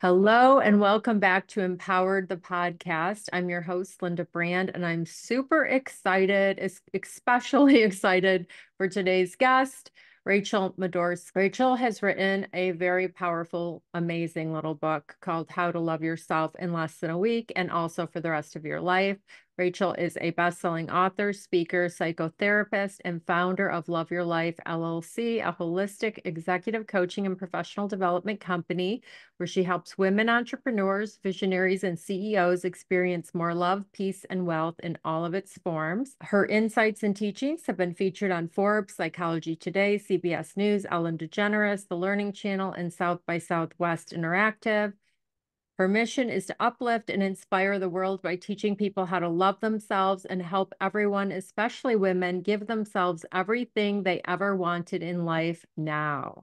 Hello and welcome back to Empowered the podcast. I'm your host, Linda Brand, and I'm super excited, especially excited for today's guest, Rachel Madorsky. Rachel has written a very powerful, amazing little book called How to Love Yourself in Less Than a Week and also for the rest of your life. Rachel is a best-selling author, speaker, psychotherapist, and founder of Love Your Life LLC, a holistic executive coaching and professional development company where she helps women entrepreneurs, visionaries, and CEOs experience more love, peace, and wealth in all of its forms. Her insights and teachings have been featured on Forbes, Psychology Today, CBS News, Ellen DeGeneres, The Learning Channel, and South by Southwest Interactive. Her mission is to uplift and inspire the world by teaching people how to love themselves and help everyone, especially women, give themselves everything they ever wanted in life now.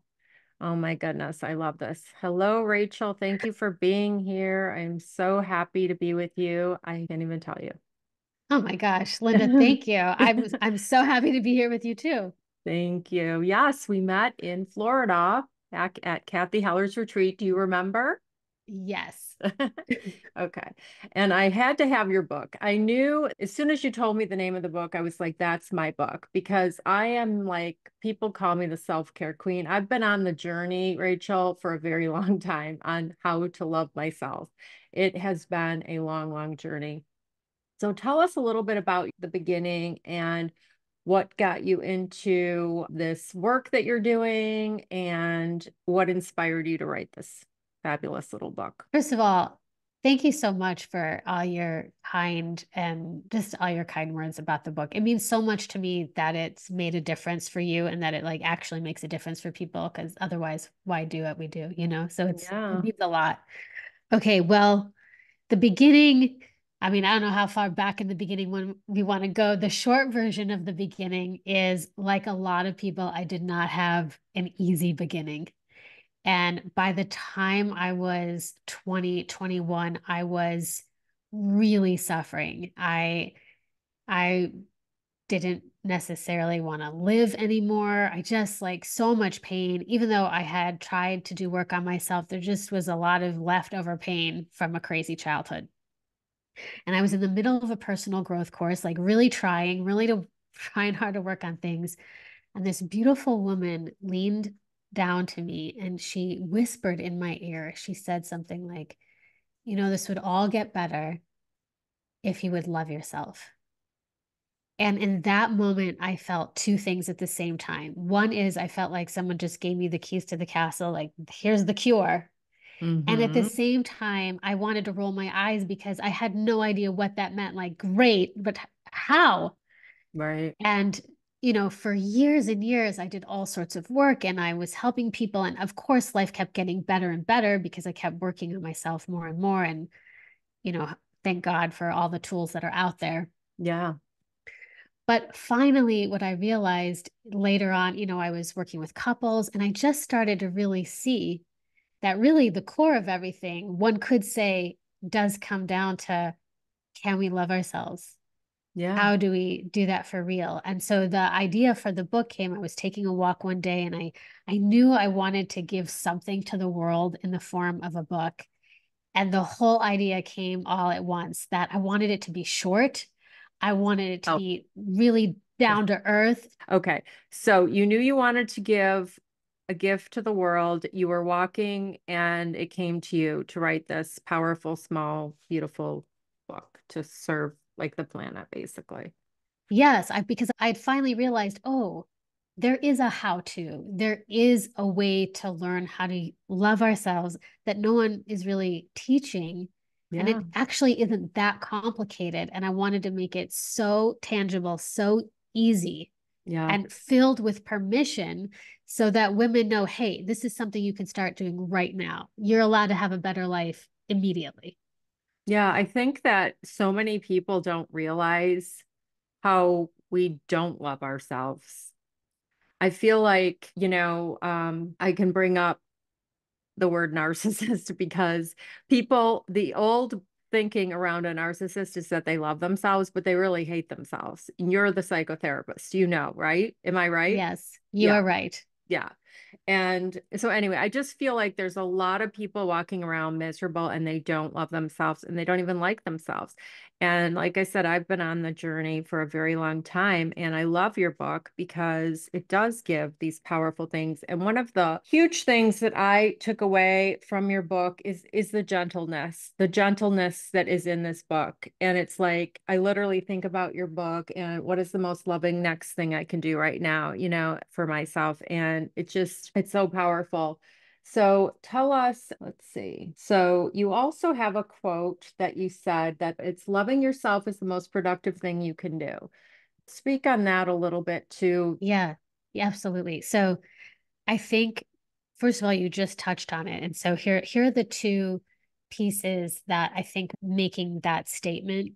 Oh my goodness, I love this. Hello, Rachel. Thank you for being here. I'm so happy to be with you. I can't even tell you. Oh my gosh, Linda, thank you. I'm I'm so happy to be here with you too. Thank you. Yes, we met in Florida back at Cathy Heller's retreat. Do you remember? Yes. okay. And I had to have your book. I knew as soon as you told me the name of the book, I was like, that's my book because I am like, people call me the self care queen. I've been on the journey, Rachel, for a very long time on how to love myself. It has been a long, long journey. So tell us a little bit about the beginning and what got you into this work that you're doing and what inspired you to write this fabulous little book. First of all, thank you so much for all your kind and just all your kind words about the book. It means so much to me that it's made a difference for you and that it like actually makes a difference for people because otherwise why do what we do, you know? So it's yeah. it means a lot. Okay, well, the beginning I mean, I don't know how far back in the beginning when we want to go. The short version of the beginning is like a lot of people, I did not have an easy beginning. And by the time I was 20, 21, I was really suffering. I I didn't necessarily want to live anymore. I just like so much pain. Even though I had tried to do work on myself, there just was a lot of leftover pain from a crazy childhood. And I was in the middle of a personal growth course, like really trying, really to trying hard to work on things. And this beautiful woman leaned down to me and she whispered in my ear. She said something like, You know, this would all get better if you would love yourself. And in that moment, I felt two things at the same time. One is I felt like someone just gave me the keys to the castle, like, here's the cure. Mm-hmm. And at the mm-hmm. same time, I wanted to roll my eyes because I had no idea what that meant. Like, great, but how? Right. And you know, for years and years, I did all sorts of work and I was helping people. And of course, life kept getting better and better because I kept working on myself more and more. And, you know, thank God for all the tools that are out there. Yeah. But finally, what I realized later on, you know, I was working with couples and I just started to really see that really the core of everything, one could say, does come down to can we love ourselves? Yeah. how do we do that for real? And so the idea for the book came i was taking a walk one day and i i knew i wanted to give something to the world in the form of a book. And the whole idea came all at once that i wanted it to be short. I wanted it to oh. be really down to earth. Okay. So you knew you wanted to give a gift to the world. You were walking and it came to you to write this powerful small beautiful book to serve like the planet basically yes i because i had finally realized oh there is a how to there is a way to learn how to love ourselves that no one is really teaching yeah. and it actually isn't that complicated and i wanted to make it so tangible so easy yeah. and filled with permission so that women know hey this is something you can start doing right now you're allowed to have a better life immediately yeah, I think that so many people don't realize how we don't love ourselves. I feel like, you know, um, I can bring up the word narcissist because people, the old thinking around a narcissist is that they love themselves, but they really hate themselves. You're the psychotherapist, you know, right? Am I right? Yes, you yeah. are right. Yeah. And so, anyway, I just feel like there's a lot of people walking around miserable and they don't love themselves and they don't even like themselves. And like I said, I've been on the journey for a very long time. And I love your book because it does give these powerful things. And one of the huge things that I took away from your book is is the gentleness, the gentleness that is in this book. And it's like I literally think about your book and what is the most loving next thing I can do right now, you know, for myself. And it just it's so powerful. So tell us, let's see. So you also have a quote that you said that it's loving yourself is the most productive thing you can do. Speak on that a little bit too. Yeah, yeah, absolutely. So I think first of all, you just touched on it. And so here, here are the two pieces that I think making that statement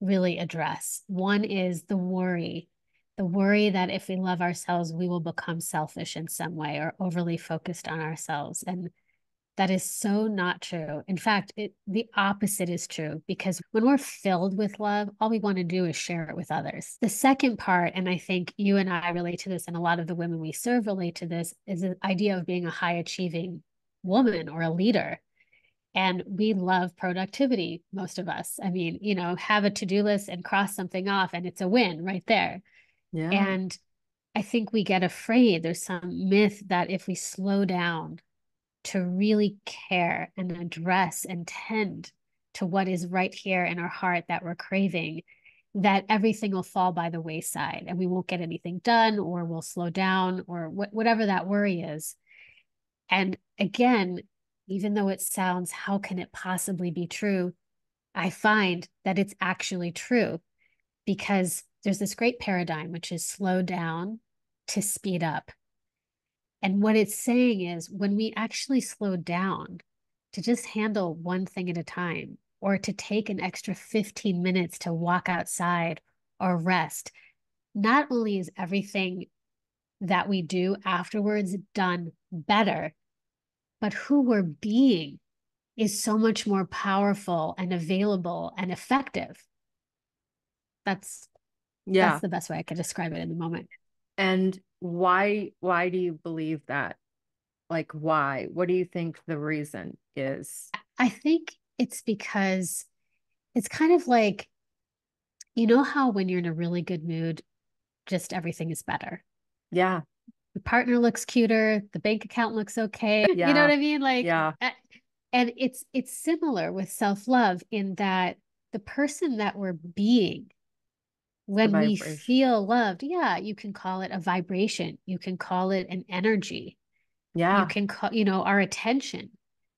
really address. One is the worry the worry that if we love ourselves, we will become selfish in some way or overly focused on ourselves. And that is so not true. In fact, it, the opposite is true because when we're filled with love, all we want to do is share it with others. The second part, and I think you and I relate to this, and a lot of the women we serve relate to this, is the idea of being a high achieving woman or a leader. And we love productivity, most of us. I mean, you know, have a to do list and cross something off, and it's a win right there. Yeah. And I think we get afraid. There's some myth that if we slow down to really care and address and tend to what is right here in our heart that we're craving, that everything will fall by the wayside and we won't get anything done or we'll slow down or wh- whatever that worry is. And again, even though it sounds, how can it possibly be true? I find that it's actually true because there's this great paradigm, which is slow down to speed up. And what it's saying is when we actually slow down to just handle one thing at a time, or to take an extra 15 minutes to walk outside or rest, not only is everything that we do afterwards done better, but who we're being is so much more powerful and available and effective. That's yeah. That's the best way I could describe it in the moment. And why why do you believe that? Like why? What do you think the reason is? I think it's because it's kind of like you know how when you're in a really good mood, just everything is better. Yeah. The partner looks cuter, the bank account looks okay. Yeah. You know what I mean? Like yeah. Eh, and it's it's similar with self-love in that the person that we're being when we feel loved yeah you can call it a vibration you can call it an energy. Yeah. you can call you know our attention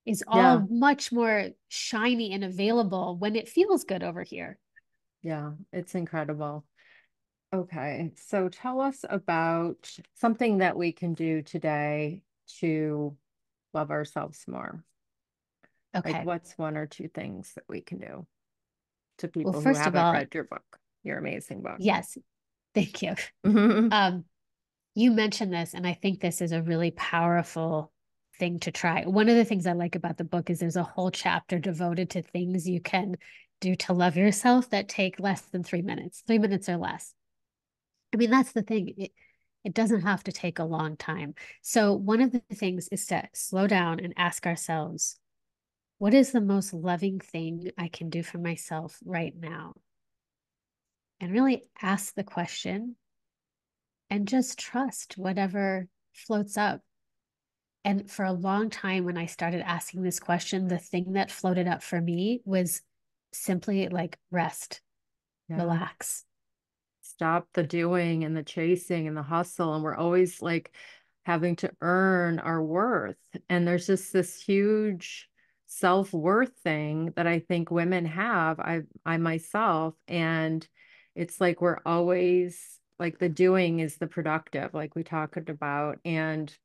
is all yeah. much more shiny and available when it feels good over here. Yeah it's incredible. Okay so tell us about something that we can do today to love ourselves more. Okay. like what's one or two things that we can do to people well, who haven't all, read your book your amazing book. Yes. Thank you. Mm-hmm. Um, you mentioned this, and I think this is a really powerful thing to try. One of the things I like about the book is there's a whole chapter devoted to things you can do to love yourself that take less than three minutes, three minutes or less. I mean, that's the thing. It, it doesn't have to take a long time. So, one of the things is to slow down and ask ourselves, what is the most loving thing I can do for myself right now? And really ask the question and just trust whatever floats up. And for a long time, when I started asking this question, the thing that floated up for me was simply like rest, yeah. relax. Stop the doing and the chasing and the hustle. And we're always like having to earn our worth. And there's just this huge self-worth thing that I think women have. I I myself and it's like we're always like the doing is the productive like we talked about and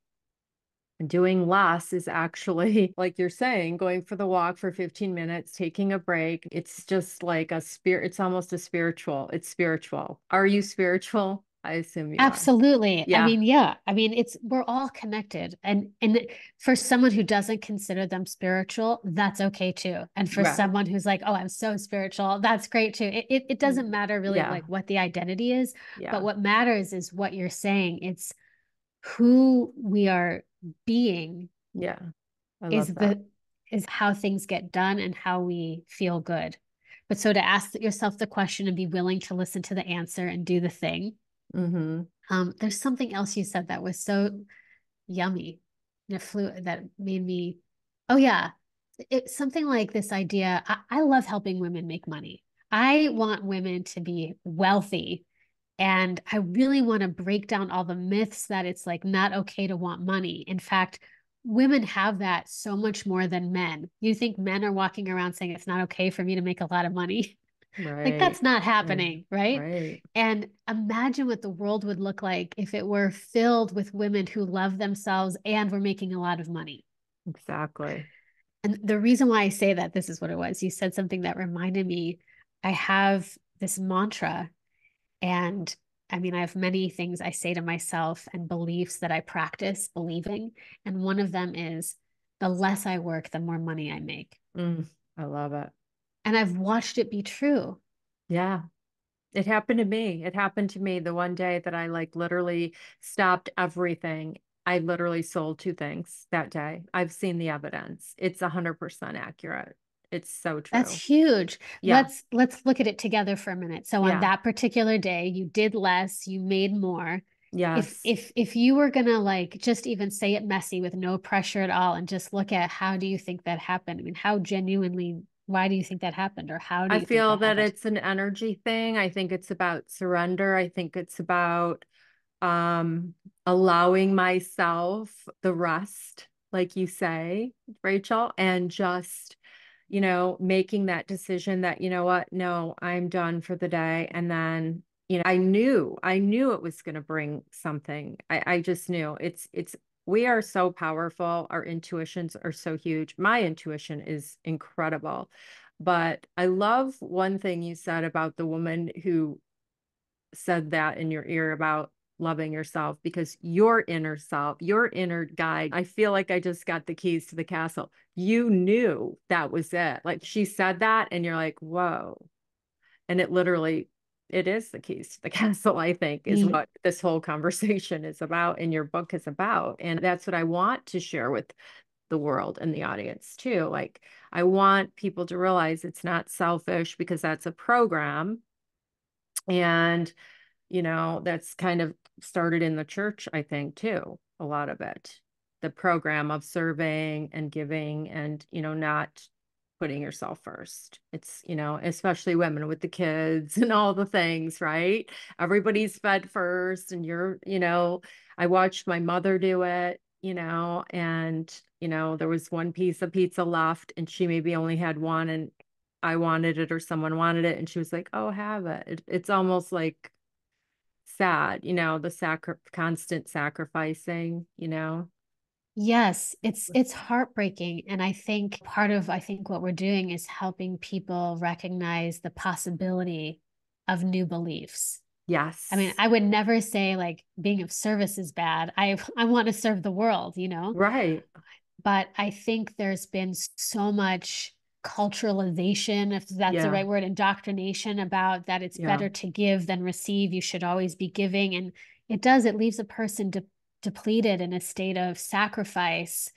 doing less is actually like you're saying going for the walk for 15 minutes taking a break. It's just like a spirit it's almost a spiritual it's spiritual. Are you spiritual I assume you Absolutely. Yeah. I mean, yeah. I mean, it's we're all connected. And and for someone who doesn't consider them spiritual, that's okay too. And for right. someone who's like, oh, I'm so spiritual, that's great too. It it, it doesn't mm, matter really yeah. like what the identity is, yeah. but what matters is what you're saying. It's who we are being yeah is the is how things get done and how we feel good but so to ask yourself the question and be willing to listen to the answer and do the thing mm-hmm. um, there's something else you said that was so yummy and it flew that made me oh yeah it's something like this idea I, I love helping women make money i want women to be wealthy and I really want to break down all the myths that it's like not okay to want money. In fact, women have that so much more than men. You think men are walking around saying it's not okay for me to make a lot of money? Right. like that's not happening, right. right? Right. And imagine what the world would look like if it were filled with women who love themselves and were making a lot of money. Exactly. And the reason why I say that, this is what it was. You said something that reminded me. I have this mantra and I mean, I have many things I say to myself and beliefs that I practice believing. And one of them is the less I work, the more money I make. Mm, I love it. And I've watched it be true. Yeah. It happened to me. It happened to me the one day that I like literally stopped everything. I literally sold two things that day. I've seen the evidence. It's 100% accurate. It's so true. That's huge. Yeah. Let's let's look at it together for a minute. So on that particular day, you did less, you made more. Yes. If if if you were gonna like just even say it messy with no pressure at all and just look at how do you think that happened? I mean, how genuinely why do you think that happened or how do I feel that, that it's an energy thing. I think it's about surrender. I think it's about um allowing myself the rest, like you say, Rachel, and just you know, making that decision that, you know what, no, I'm done for the day. And then, you know, I knew, I knew it was going to bring something. I, I just knew it's, it's, we are so powerful. Our intuitions are so huge. My intuition is incredible. But I love one thing you said about the woman who said that in your ear about loving yourself because your inner self, your inner guide, I feel like I just got the keys to the castle. You knew that was it. Like she said that, and you're like, whoa. And it literally, it is the keys to the castle, I think, is mm. what this whole conversation is about and your book is about. And that's what I want to share with the world and the audience too. Like, I want people to realize it's not selfish because that's a program. And you know, that's kind of started in the church, I think, too, a lot of it. The program of serving and giving and, you know, not putting yourself first. It's, you know, especially women with the kids and all the things, right? Everybody's fed first and you're, you know, I watched my mother do it, you know, and, you know, there was one piece of pizza left and she maybe only had one and I wanted it or someone wanted it and she was like, "Oh, have it." it it's almost like sad, you know, the sacri- constant sacrificing, you know. Yes, it's it's heartbreaking and I think part of I think what we're doing is helping people recognize the possibility of new beliefs. Yes. I mean, I would never say like being of service is bad. I I want to serve the world, you know. Right. But I think there's been so much culturalization, if that's yeah. the right word, indoctrination about that it's yeah. better to give than receive. You should always be giving. And it does, it leaves a person de- depleted in a state of sacrifice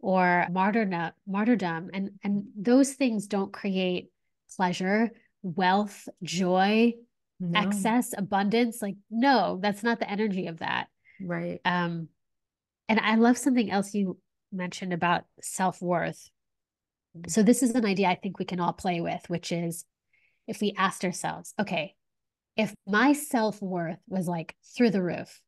or martyrdom, martyrdom. And, and those things don't create pleasure, wealth, joy, no. excess, abundance. Like, no, that's not the energy of that. Right. Um, and I love something else you mentioned about self worth so, this is an idea I think we can all play with, which is if we asked ourselves, okay, if my self worth was like through the roof,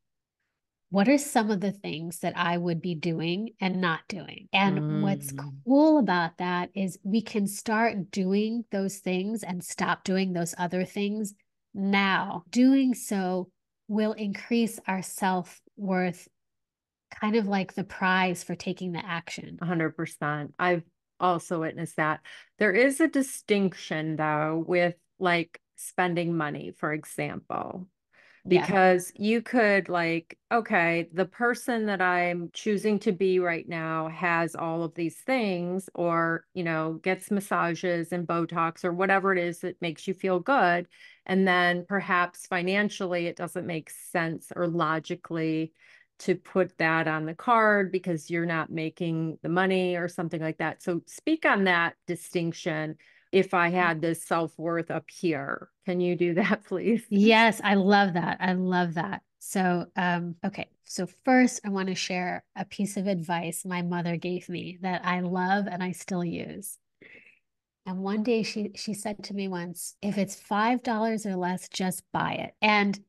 what are some of the things that I would be doing and not doing? And mm. what's cool about that is we can start doing those things and stop doing those other things now. Doing so will increase our self worth, kind of like the prize for taking the action. 100%. I've also witnessed that. There is a distinction though with like spending money, for example, because yeah. you could like, okay, the person that I'm choosing to be right now has all of these things or, you know, gets massages and Botox or whatever it is that makes you feel good. And then perhaps financially, it doesn't make sense or logically to put that on the card because you're not making the money or something like that. So speak on that distinction. If I had this self worth up here, can you do that, please? Yes, I love that. I love that. So, um, okay. So first, I want to share a piece of advice my mother gave me that I love and I still use. And one day she she said to me once, if it's five dollars or less, just buy it. And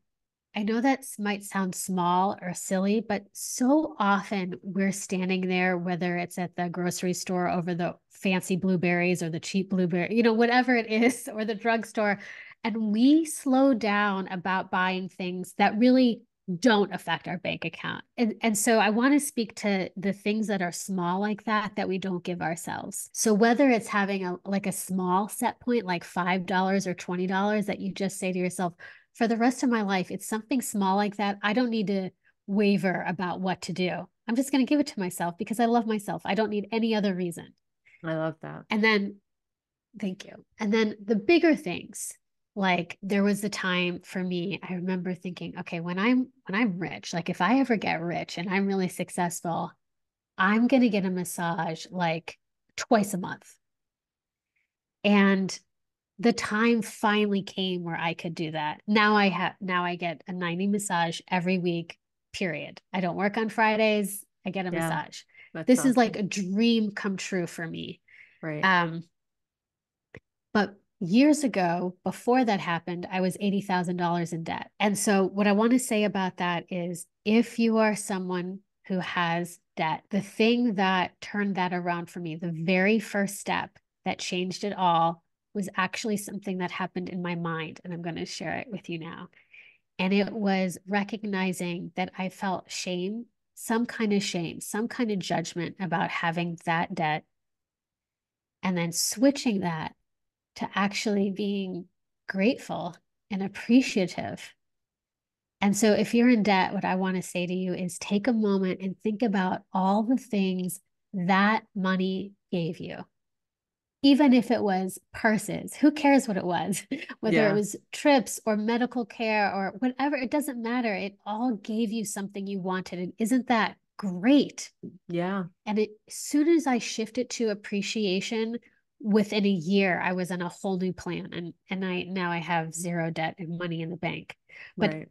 I know that might sound small or silly, but so often we're standing there, whether it's at the grocery store over the fancy blueberries or the cheap blueberry, you know, whatever it is, or the drugstore, and we slow down about buying things that really don't affect our bank account. And, and so I want to speak to the things that are small like that that we don't give ourselves. So whether it's having a like a small set point like $5 or $20 that you just say to yourself, for the rest of my life, it's something small like that. I don't need to waver about what to do. I'm just going to give it to myself because I love myself. I don't need any other reason. I love that. And then thank you. And then the bigger things like there was a time for me i remember thinking okay when i'm when i'm rich like if i ever get rich and i'm really successful i'm going to get a massage like twice a month and the time finally came where i could do that. Now i have now i get a 90 massage every week period. I don't work on fridays i get a yeah, massage. this awesome. is like a dream come true for me. Right. Um but years ago, before that happened, I was $80,000 in debt. And so, what I want to say about that is if you are someone who has debt, the thing that turned that around for me, the very first step that changed it all was actually something that happened in my mind. And I'm going to share it with you now. And it was recognizing that I felt shame, some kind of shame, some kind of judgment about having that debt. And then switching that to actually being grateful and appreciative. And so, if you're in debt, what I want to say to you is take a moment and think about all the things that money gave you. Even if it was purses, who cares what it was? Whether yeah. it was trips or medical care or whatever, it doesn't matter. It all gave you something you wanted. And isn't that great? Yeah. And it, as soon as I shifted to appreciation, within a year I was on a whole new plan and and I now I have zero debt and money in the bank. But right.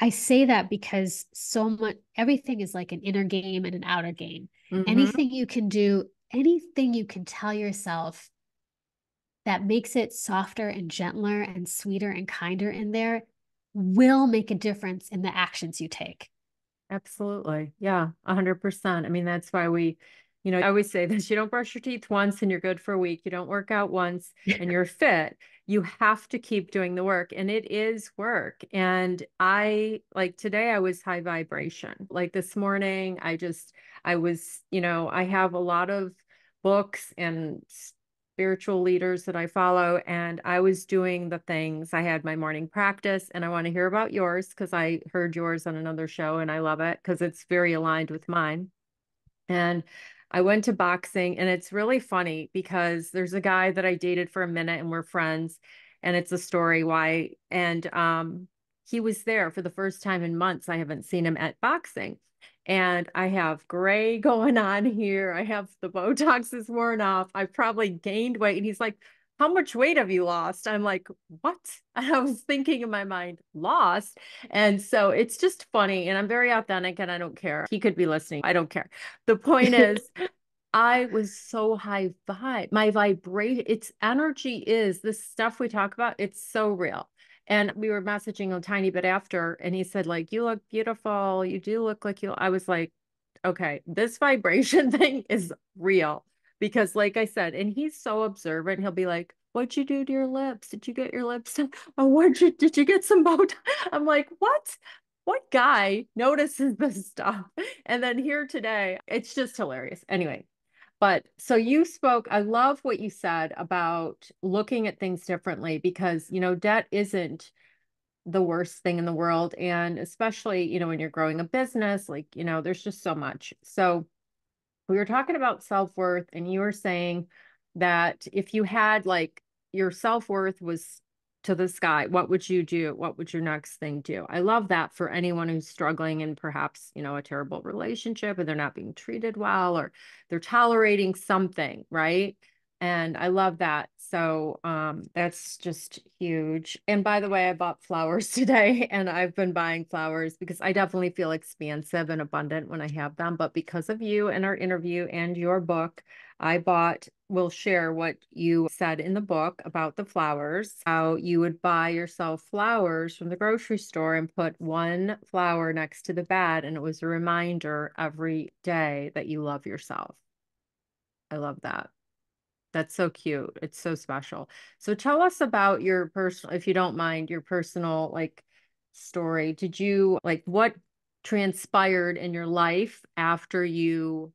I say that because so much everything is like an inner game and an outer game. Mm-hmm. Anything you can do, anything you can tell yourself that makes it softer and gentler and sweeter and kinder in there will make a difference in the actions you take. Absolutely. Yeah, 100%. I mean, that's why we you know, I always say this you don't brush your teeth once and you're good for a week. You don't work out once and you're fit. You have to keep doing the work, and it is work. And I like today, I was high vibration. Like this morning, I just, I was, you know, I have a lot of books and spiritual leaders that I follow, and I was doing the things. I had my morning practice, and I want to hear about yours because I heard yours on another show and I love it because it's very aligned with mine. And I went to boxing and it's really funny because there's a guy that I dated for a minute and we're friends and it's a story why and um he was there for the first time in months. I haven't seen him at boxing. And I have gray going on here. I have the Botox is worn off. I've probably gained weight. And he's like, how much weight have you lost? I'm like, what? I was thinking in my mind, lost. And so it's just funny. And I'm very authentic and I don't care. He could be listening. I don't care. The point is, I was so high vibe. My vibration, its energy is this stuff we talk about. It's so real. And we were messaging a tiny bit after, and he said, like, you look beautiful. You do look like you. I was like, okay, this vibration thing is real because like I said, and he's so observant, he'll be like, What'd you do to your lips? Did you get your lips done? Oh, where'd you did you get some bow I'm like, what? What guy notices this stuff? And then here today, it's just hilarious. Anyway, but so you spoke, I love what you said about looking at things differently because, you know, debt isn't the worst thing in the world. And especially, you know, when you're growing a business, like, you know, there's just so much. So we were talking about self-worth and you were saying that if you had like your self-worth was to the sky. What would you do? What would your next thing do? I love that for anyone who's struggling in perhaps, you know, a terrible relationship and they're not being treated well or they're tolerating something, right? And I love that. So um, that's just huge. And by the way, I bought flowers today and I've been buying flowers because I definitely feel expansive and abundant when I have them. But because of you and our interview and your book, I bought, will share what you said in the book about the flowers, how you would buy yourself flowers from the grocery store and put one flower next to the bed. And it was a reminder every day that you love yourself. I love that. That's so cute. It's so special. So tell us about your personal, if you don't mind, your personal like story. Did you like what transpired in your life after you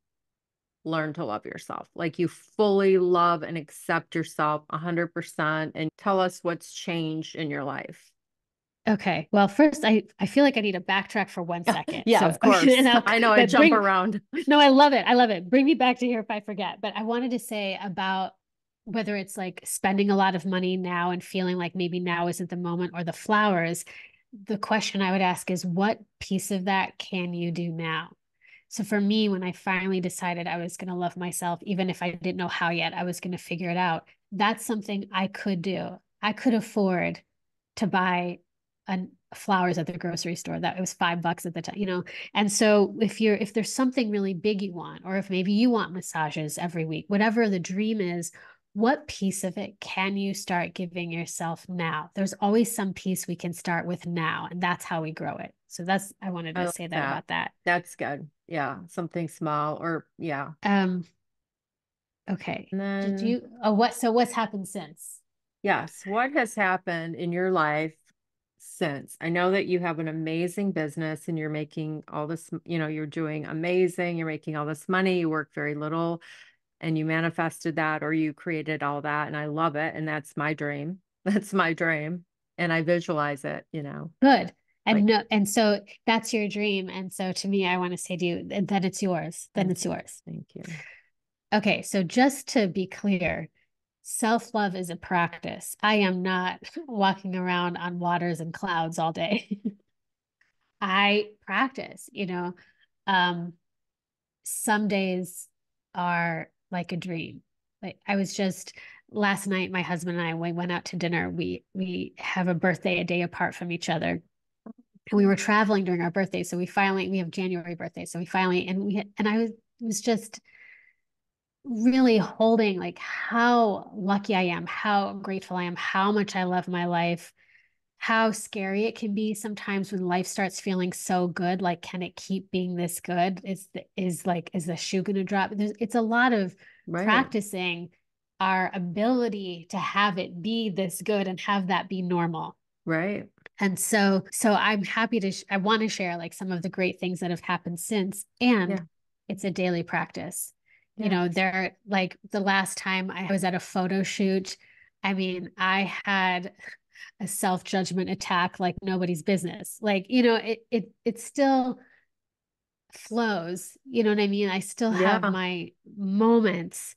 learned to love yourself? Like you fully love and accept yourself 100% and tell us what's changed in your life. Okay. Well, first, I, I feel like I need to backtrack for one second. yeah, so, of course. I know I jump bring, around. No, I love it. I love it. Bring me back to here if I forget. But I wanted to say about whether it's like spending a lot of money now and feeling like maybe now isn't the moment or the flowers. The question I would ask is what piece of that can you do now? So for me, when I finally decided I was going to love myself, even if I didn't know how yet, I was going to figure it out. That's something I could do. I could afford to buy a flowers at the grocery store that it was five bucks at the time you know? And so if you're if there's something really big you want or if maybe you want massages every week whatever the dream is what piece of it can you start giving yourself now? There's always some piece we can start with now and that's how we grow it. So that's i wanted to I say that, that. about that. That's good. Yeah something small or yeah. Um okay. Then, did you oh what so what's happened since? Yes what has happened in your life since. I know that you have an amazing business and you're making all this, you know, you're doing amazing, you're making all this money, you work very little and you manifested that or you created all that. And I love it. And that's my dream. That's my dream. And I visualize it, you know. Good. And like, no, and so that's your dream. And so to me, I want to say to you that it's yours. Then it's yours. Thank you. Okay. So just to be clear, self love is a practice. I am not walking around on waters and clouds all day. I practice, you know. Um, some days are like a dream. Like I was just last night, my husband and I we went out to dinner. We we have a birthday a day apart from each other. And we were traveling during our birthday. So we finally we have January birthday. So we finally and we and I was was just really holding like how lucky I am, how grateful I am, how much I love my life, how scary it can be sometimes when life starts feeling so good. Like, can it keep being this good? Is the, is like is the shoe going to drop? There's, it's a lot of right. practicing our ability to have it be this good and have that be normal. Right. And so, so I'm happy to, sh- I want to share like some of the great things that have happened since. And yeah. it's a daily practice. Yeah. You know, there like the last time I was at a photo shoot, I mean, I had a self-judgment attack like nobody's business. Like, you know, it it it still flows. You know what I mean? I still have my moments.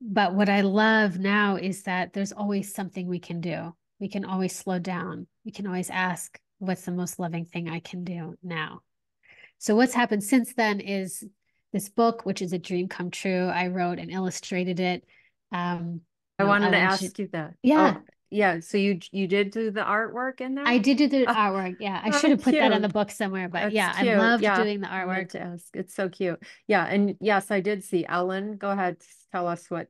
But what I love now is that there's always something we can do. We can always slow down. We can always ask, what's the most loving thing I can do now? So what's happened since then is this book, which is a dream come true. I wrote and illustrated it. Um, I wanted to ask you that. Yeah. Oh, yeah. So you you did do the artwork in there? I did do the oh, artwork. Yeah. I should have put cute. that on the book somewhere, but That's yeah, cute. I loved yeah. doing the artwork. to ask. It's so cute. Yeah. And yes, I did see Ellen. Go ahead. Tell us what.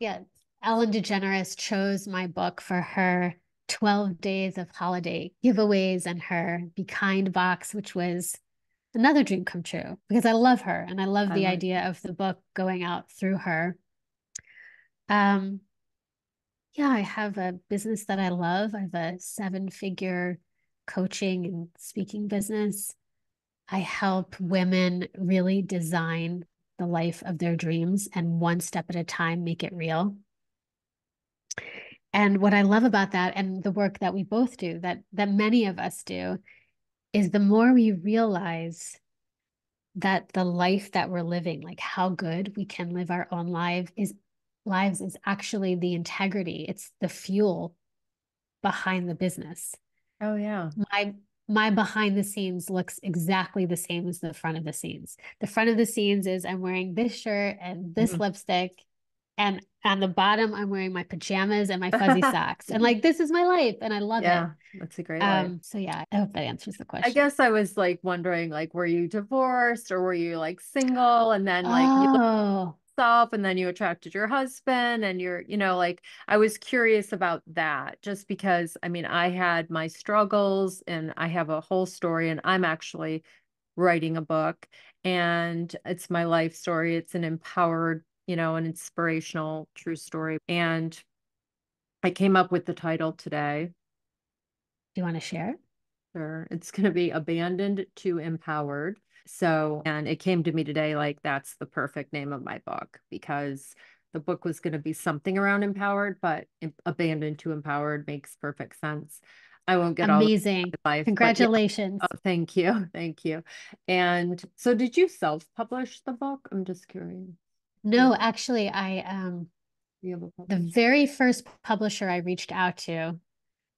Yeah. Ellen DeGeneres chose my book for her 12 days of holiday giveaways and her Be Kind box, which was another dream come true because I love her and I love I the idea of the book going out through her. Um, yeah, I have a business that I love. I have a seven figure coaching and speaking business. I help women really design the life of their dreams and one step at a time make it real. And what I love about that and the work that we both do, that that many of us do, is the more we realize that the life that we're living, like how good we can live our own life is lives is actually the integrity. It's the fuel behind the business. Oh yeah. My my behind the scenes looks exactly the same as the front of the scenes. The front of the scenes is I'm wearing this shirt and this mm-hmm. lipstick and on the bottom I'm wearing my pajamas and my fuzzy socks. And like this is my life and I love it. yeah, it. That's a great um, life. so yeah, I hope that answers the question. I guess I was like wondering like were you divorced or were you like single and then like oh yourself and then you attracted your husband and you're you know like i was curious about that just because i mean i had my struggles and i have a whole story and i'm actually writing a book and it's my life story it's an empowered you know an inspirational true story and i came up with the title today do you want to share sure it's going to be abandoned to empowered so, and it came to me today like that's the perfect name of my book because the book was going to be something around empowered, but abandoned to empowered makes perfect sense. I won't get amazing. All life, Congratulations. Yeah. Oh, thank you. Thank you. And so did you self-publish the book? I'm just curious. No, actually I um the very first publisher I reached out to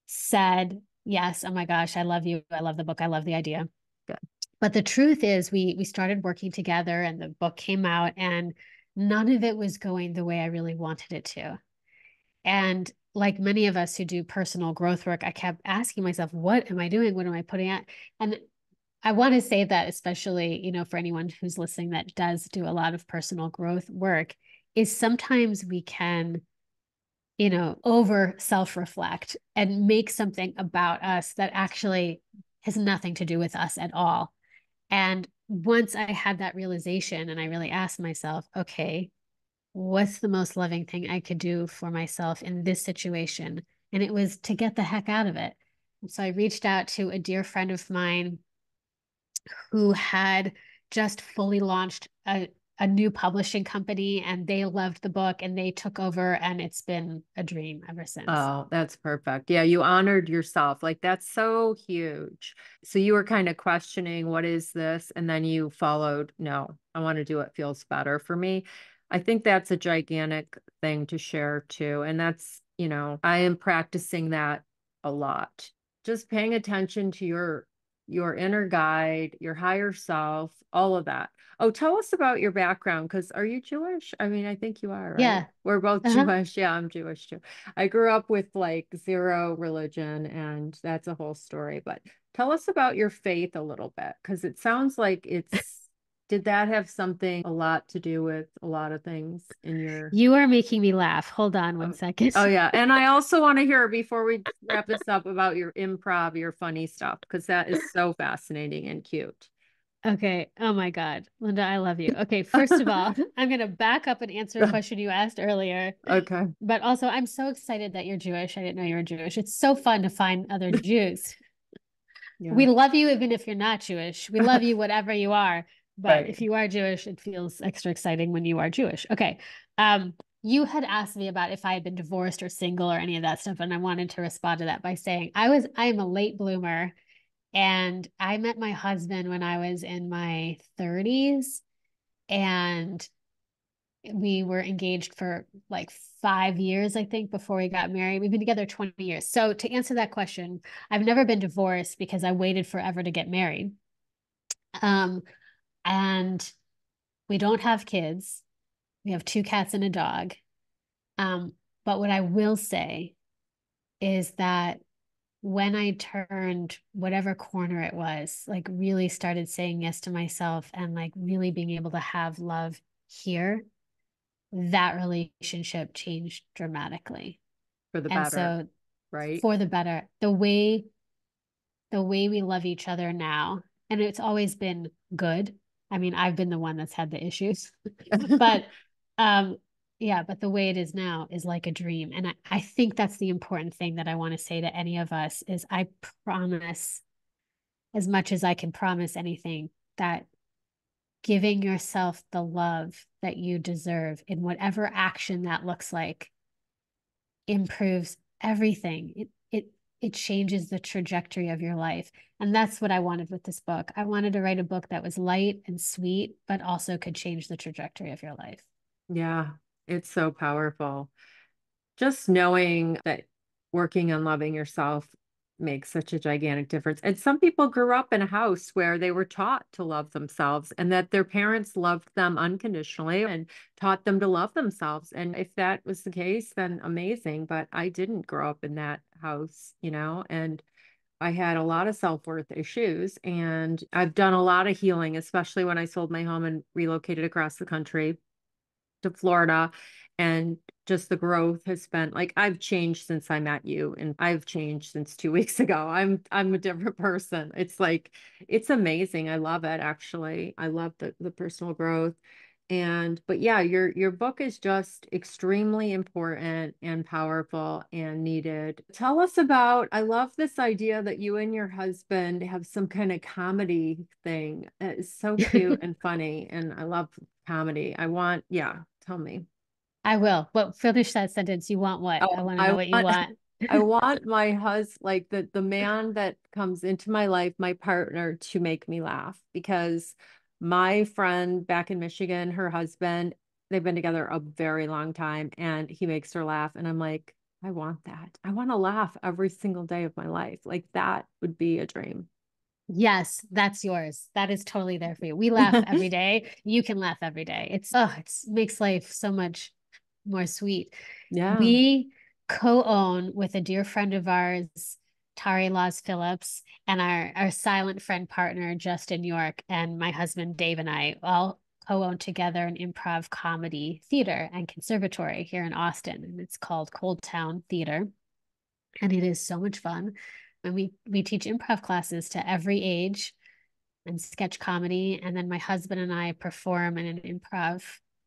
said, "Yes, oh my gosh, I love you. I love the book. I love the idea." Good but the truth is we we started working together and the book came out and none of it was going the way I really wanted it to. And like many of us who do personal growth work, I kept asking myself, what am I doing? What am I putting out? And I want to say that, especially, you know, for anyone who's listening that does do a lot of personal growth work, is sometimes we can, you know, over self reflect and make something about us that actually has nothing to do with us at all. And once I had that realization and I really asked myself, okay, what's the most loving thing I could do for myself in this situation? And it was to get the heck out of it. So I reached out to a dear friend of mine who had just fully launched a, a new publishing company and they loved the book and they took over and it's been a dream ever since. Oh, that's perfect. Yeah, you honored yourself. Like that's so huge. So you were kind of questioning what is this and then you followed, no, I want to do what feels better for me. I think that's a gigantic thing to share too and that's, you know, I am practicing that a lot. Just paying attention to your your inner guide, your higher self, all of that. Oh, tell us about your background because are you Jewish? I mean, I think you are. Right? Yeah. We're both uh-huh. Jewish. Yeah, I'm Jewish too. I grew up with like zero religion and that's a whole story. But tell us about your faith a little bit because it sounds like it's did that have something a lot to do with a lot of things in your you are making me laugh. Hold on one oh, second. oh yeah. And i also want to hear before we wrap this up about your improv your funny stuff because that is so fascinating and cute. Okay. Oh my god. Linda i love you. Okay first of all i'm going to back up and answer a question you asked earlier. Okay. But also i'm so excited that you're jewish. I didn't know you were jewish. It's so fun to find other jews. Yeah. we love you even if you're not jewish. We love you whatever you are but right. if you are Jewish, it feels extra exciting when you are Jewish. Okay. Um, you had asked me about if I had been divorced or single or any of that stuff. And I wanted to respond to that by saying I was, I am a late bloomer. And I met my husband when I was in my 30s. And we were engaged for like five years, I think, before we got married. We've been together 20 years. So to answer that question, I've never been divorced because I waited forever to get married. Um, and we don't have kids. We have two cats and a dog. Um, but what I will say is that when I turned whatever corner it was, like really started saying yes to myself and like really being able to have love here, that relationship changed dramatically. For the and better. So right. For the better. The way the way we love each other now, and it's always been good, I mean, I've been the one that's had the issues, but um, yeah, but the way it is now is like a dream. And I, I think that's the important thing that I want to say to any of us is I promise as much as I can promise anything that giving yourself the love that you deserve in whatever action that looks like improves everything. It it changes the trajectory of your life. And that's what I wanted with this book. I wanted to write a book that was light and sweet, but also could change the trajectory of your life. Yeah, it's so powerful. Just knowing that working on loving yourself makes such a gigantic difference. And some people grew up in a house where they were taught to love themselves and that their parents loved them unconditionally and taught them to love themselves. And if that was the case, then amazing. But I didn't grow up in that house, you know, and I had a lot of self worth issues. And I've done a lot of healing, especially when I sold my home and relocated across the country to Florida and just the growth has been like I've changed since I met you and I've changed since 2 weeks ago. I'm I'm a different person. It's like it's amazing. I love it actually. I love the the personal growth. And but yeah, your your book is just extremely important and powerful and needed. Tell us about I love this idea that you and your husband have some kind of comedy thing. It's so cute and funny and I love comedy. I want yeah, tell me. I will. But finish that sentence. You want what? Oh, I want to know I what you want. I want my husband, like the the man that comes into my life, my partner, to make me laugh because my friend back in Michigan, her husband, they've been together a very long time, and he makes her laugh, and I'm like, I want that. I want to laugh every single day of my life. Like that would be a dream. Yes, that's yours. That is totally there for you. We laugh every day. You can laugh every day. It's oh, it makes life so much more sweet. Yeah. We co-own with a dear friend of ours, Tari Laws Phillips, and our, our silent friend partner, Justin York, and my husband, Dave, and I all co-own together an improv comedy theater and conservatory here in Austin. And it's called ColdTowne Theater. And it is so much fun. And we we teach improv classes to every age and sketch comedy. And then my husband and I perform in an improv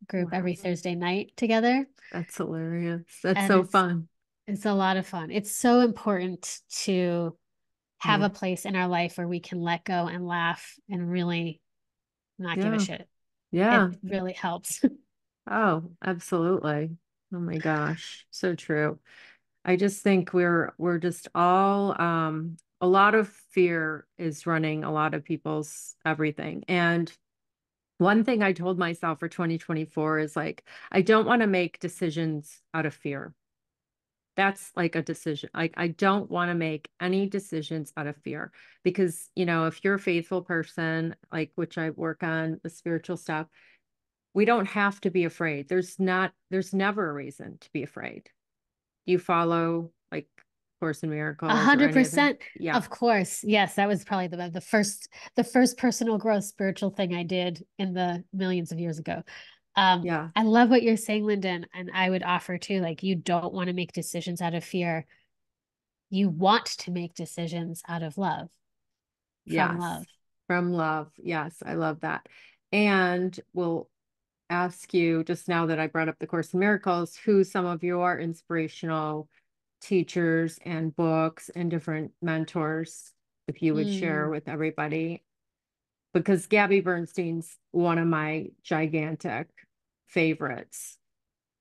group wow. every Thursday night together. That's hilarious. That's and so it's, fun. It's a lot of fun. It's so important to have yeah. a place in our life where we can let go and laugh and really not yeah. give a shit. Yeah. It really helps. oh, absolutely. Oh my gosh. So true. I just think we're we're just all um a lot of fear is running a lot of people's everything. And one thing I told myself for 2024 is like, I don't want to make decisions out of fear. That's like a decision. Like, I don't want to make any decisions out of fear because, you know, if you're a faithful person, like which I work on the spiritual stuff, we don't have to be afraid. There's not, there's never a reason to be afraid. You follow Course in Miracles. A hundred percent. Yeah. Of course. Yes. That was probably the the first the first personal growth spiritual thing I did in the millions of years ago. Um yeah. I love what you're saying, Linda. And I would offer too, like you don't want to make decisions out of fear. You want to make decisions out of love. Yeah. From love. From love. Yes. I love that. And we'll ask you just now that I brought up the Course in Miracles, who some of your inspirational teachers and books and different mentors if you would mm. share with everybody because Gabby Bernstein's one of my gigantic favorites.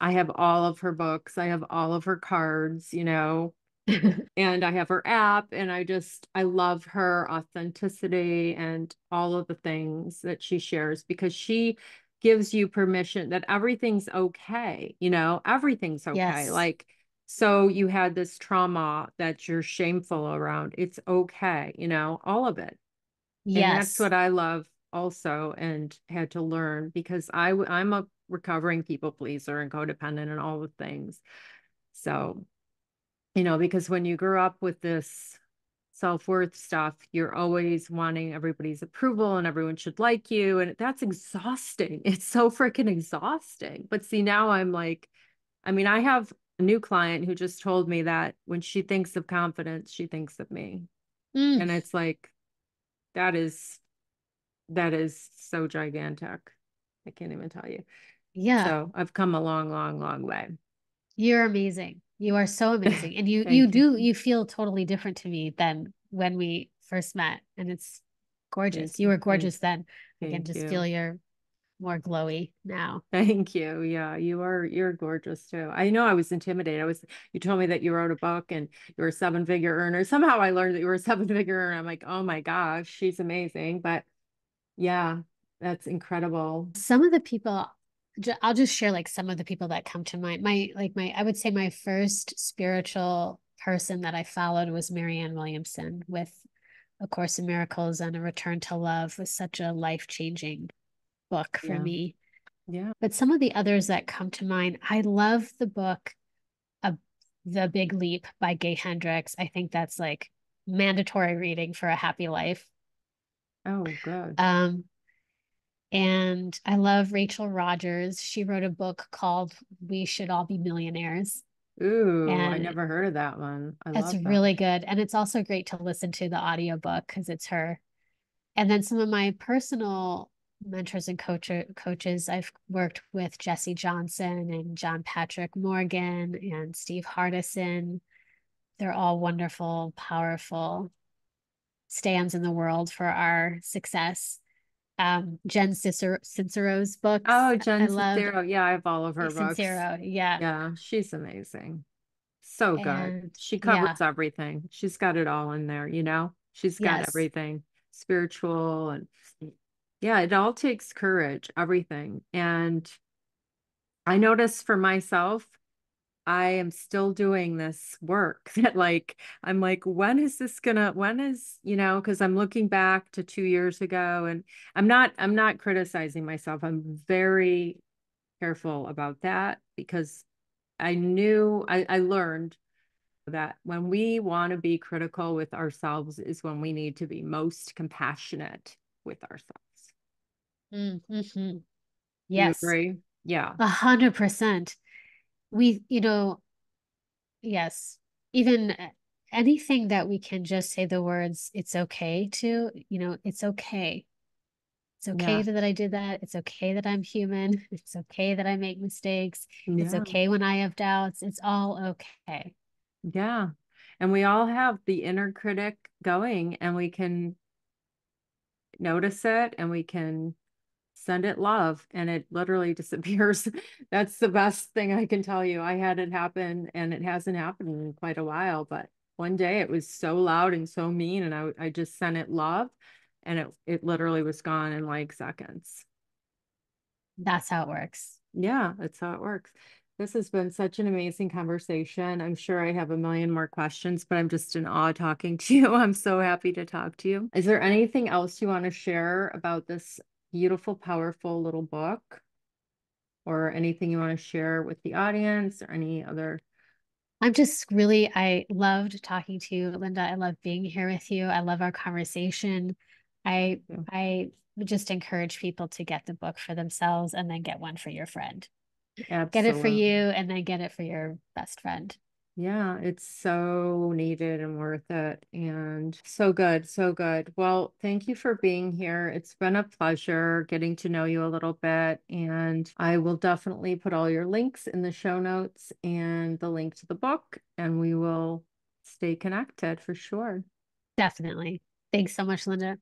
I have all of her books, I have all of her cards, you know, and I have her app and I just I love her authenticity and all of the things that she shares because she gives you permission that everything's okay, you know, everything's okay. Yes. Like so you had this trauma that you're shameful around. It's okay, you know, all of it. Yes. And that's what I love also and had to learn because I I'm a recovering people pleaser and codependent and all the things. So, you know, because when you grew up with this self-worth stuff, you're always wanting everybody's approval and everyone should like you and that's exhausting. It's so freaking exhausting. But see now I'm like I mean, I have new client who just told me that when she thinks of confidence, she thinks of me. Mm. And it's like, that is, that is so gigantic. I can't even tell you. Yeah. So I've come a long, long, long way. You're amazing. You are so amazing. And you, you do, you feel totally different to me than when we first met. And it's gorgeous. Thank you were gorgeous then. I can just you. feel your more glowy now. Thank you. Yeah, you are you're gorgeous too. I know I was intimidated. I was you told me that you wrote a book and you were a seven figure earner. Somehow I learned that you were a seven figure earner. I'm like, oh my gosh, she's amazing. But yeah, that's incredible. Some of the people I'll just share like some of the people that come to mind. My like my I would say my first spiritual person that I followed was Marianne Williamson with A Course in Miracles and A Return to Love was such a life changing book for Yeah. me. Yeah. But some of the others that come to mind, I love the book uh, The Big Leap by Gay Hendricks. I think that's like mandatory reading for a happy life. Oh, good. Um, and I love Rachel Rogers. She wrote a book called We Should All Be Millionaires. Ooh, I never heard of that one. I love that. really good. And it's also great to listen to the audiobook because it's her. And then some of my personal mentors and coach coaches, I've worked with Jesse Johnson and John Patrick Morgan and Steve Hardison. They're all wonderful, powerful stands in the world for our success. Um, Jen Cicero, Sincero's books. Oh, Jen I Sincero. Yeah, I have all of her books. Sincero. Yeah. Yeah, she's amazing. So good. And She yeah. covers everything. She's got it all in there, you know? She's got Yes. everything spiritual and yeah, it all takes courage, everything. And I notice for myself, I am still doing this work that like I'm like, when is this gonna, when is, you know, because I'm looking back to two years ago and I'm not, I'm not criticizing myself. I'm very careful about that because I knew I, I learned that when we want to be critical with ourselves is when we need to be most compassionate with ourselves. Mm-hmm. Yes. You agree? Yeah. A hundred percent. We, you know, yes, even anything that we can just say the words, it's okay to, you know, it's okay. It's okay Yeah. that I did that. It's okay that I'm human. It's okay that I make mistakes. It's okay when I have doubts. It's all okay. Yeah. And we all have the inner critic going and we can notice it and we can send it love and it literally disappears. That's the best thing I can tell you. I had it happen and it hasn't happened in quite a while, but one day it was so loud and so mean and I, I just sent it love and it, it literally was gone in like seconds. That's how it works. Yeah, that's how it works. This has been such an amazing conversation. I'm sure I have a million more questions, but I'm just in awe talking to you. I'm so happy to talk to you. Is there anything else you want to share about this beautiful, powerful little book? Or anything you want to share with the audience or any other? I'm just really, I loved talking to you, Linda. I love being here with you. I love our conversation. I I just encourage people to get the book for themselves and then get one for your friend. Get it for you and then get it for your best friend. Yeah, it's so needed and worth it and so good, so good. Well, thank you for being here. It's been a pleasure getting to know you a little bit, and I will definitely put all your links in the show notes and the link to the book, and we will stay connected for sure. Definitely. Thanks so much, Linda.